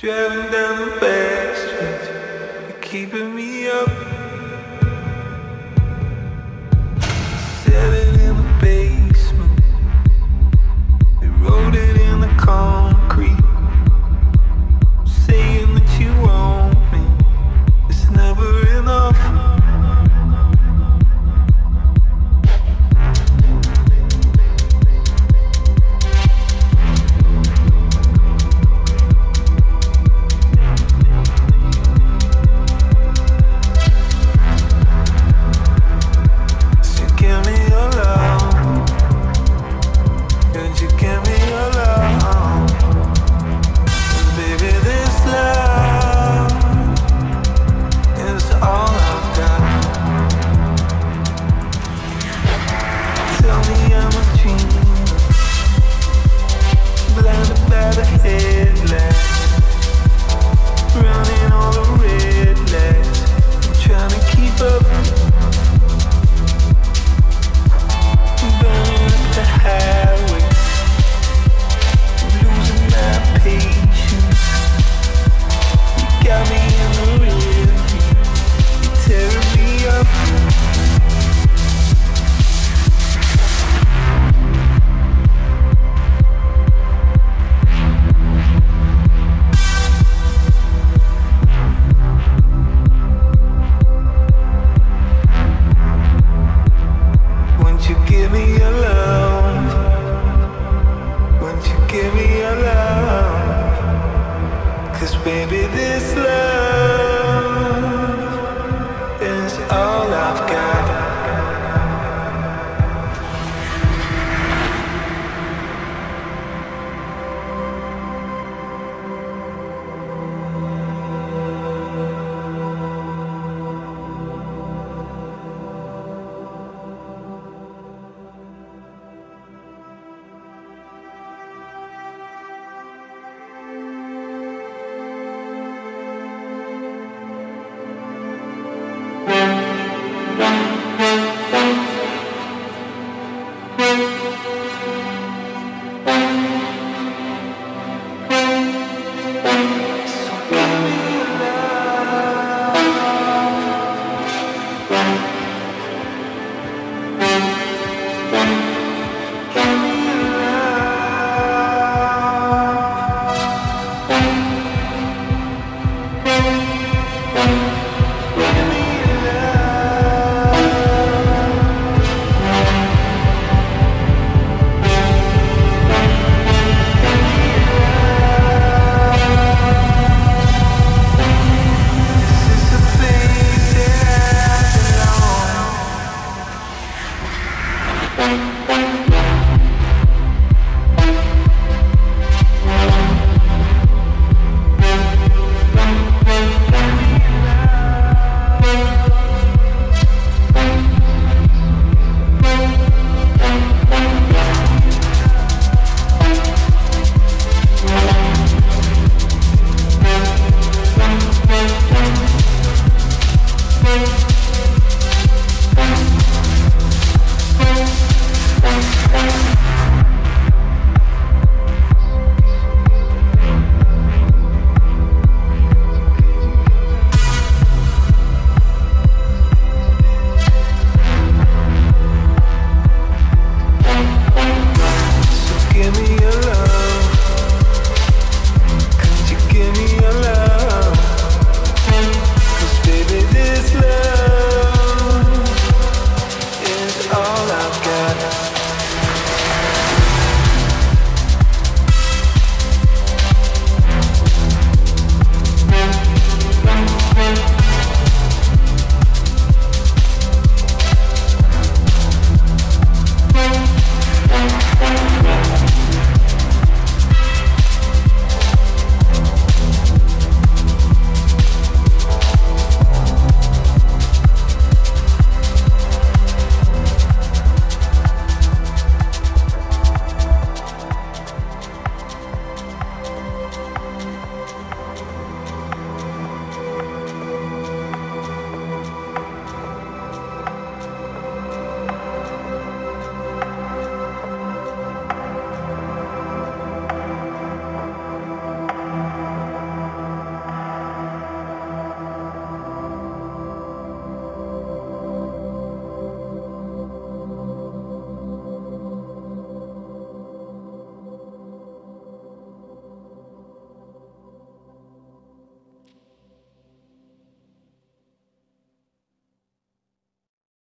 Driving down